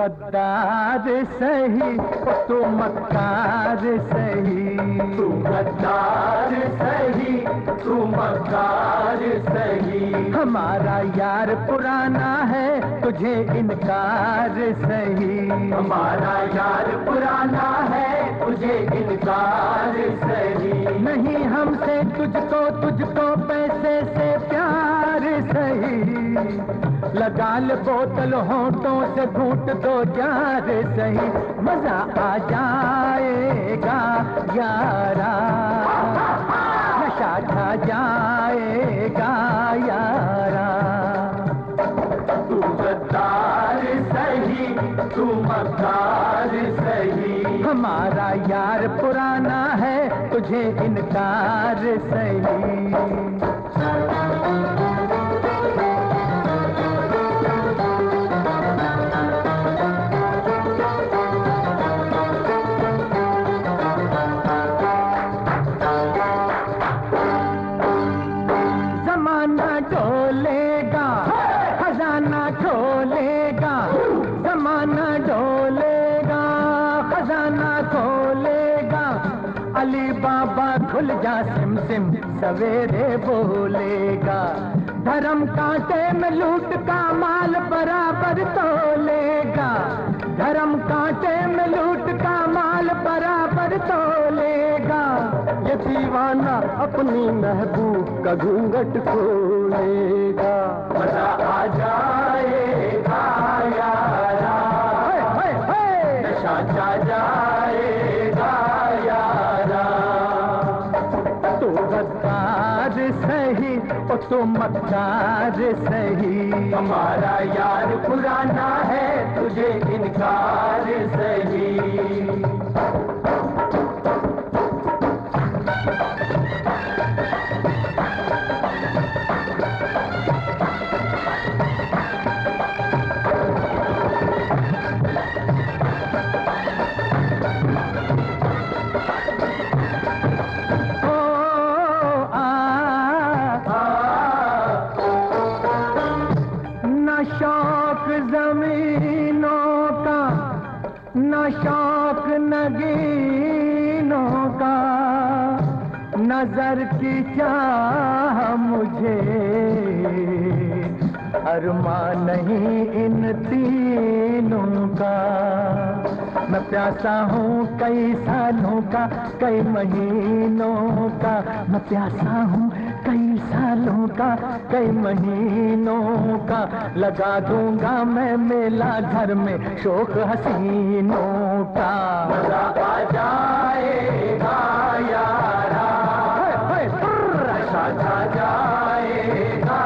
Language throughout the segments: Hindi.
गद्दार सही तू मक्कार सही। तू गद्दार सही तू मक्कार सही। हमारा यार पुराना है तुझे इनकार सही। हमारा यार पुराना है तुझे इनकार सही। नहीं हमसे तुझको तुझको पैसे से प्यार सही। लगा ले बोतल होठों से घूट दो जार सही। मज़ा आ जाएगा यारा। नशा छा जाएगा यारा। तू गद्दार सही तू मक्कार सही। हमारा यार पुराना है तुझे इनकार सही। अली बाबा खुल जा सिम सिम सवेरे बोलेगा। धर्म कांटे में लूट का माल बराबर तोलेगा। धर्म कांटे में लूट का माल बराबर तोलेगा। ये दीवाना अपनी महबूब का घूंघट खोलेगा। मज़ा आ जाएगा यारा। नशा जाएगा तू मक्कार सही। हमारा यार पुराना है तुझे इनकार सही। शौक जमीनों का, न शौक नगीनों का। नज़र की चाह मुझे, अरमा नहीं इन तीनों का। मैं प्यासा हूँ कई सालों का, कई महीनों का। मैं प्यासा हूँ कई सालों का कई महीनों का। लगा दूँगा मैं मेला घर में शोक हसीनों का। मज़ा आ जाएगा यारा। जाएगा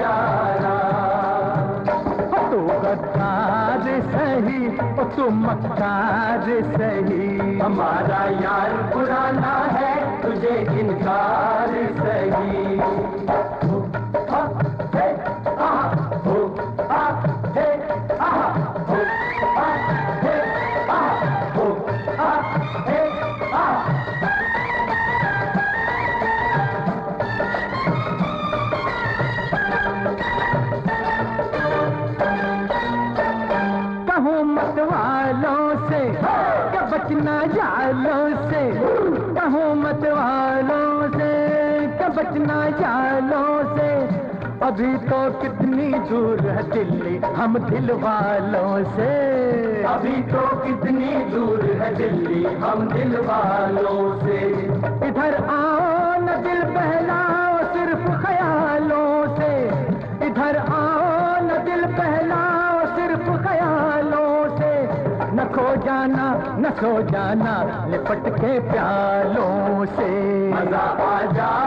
यारा। तू गद्दार सही और तू मक्कार सही। हमारा यार पुराना है तुझे इनकार सही। कहूँ मत वालों से क्या बचना जालों से? अभी तो कितनी दूर है दिल्ली हम दिल वालों से। अभी तो कितनी दूर है दिल्ली हम दिल वालों से। इधर आओ न दिल बहलाओ सिर्फ़ ख्यालों न सो जाना लिपट के प्यालों से। मज़ा आ जाएगा